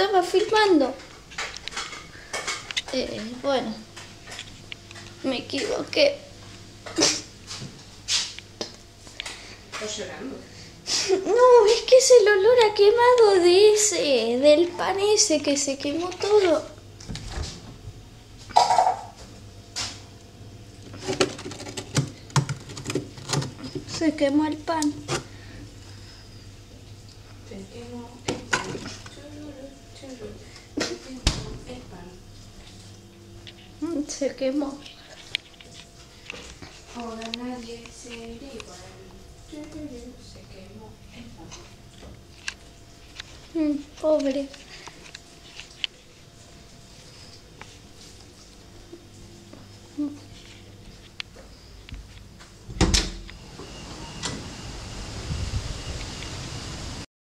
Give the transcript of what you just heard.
estaba filmando. Eh, bueno, me equivoqué. ¿Estás llorando? No, es que es el olor a quemado de ese, del pan ese que se quemó todo. Se quemó el pan. Te quemo el pan. Chururu, chururu. Te quemo el pan. Mm, Se quemó. Ahora nadie será igual. Se quemó el. Mm, Pobre.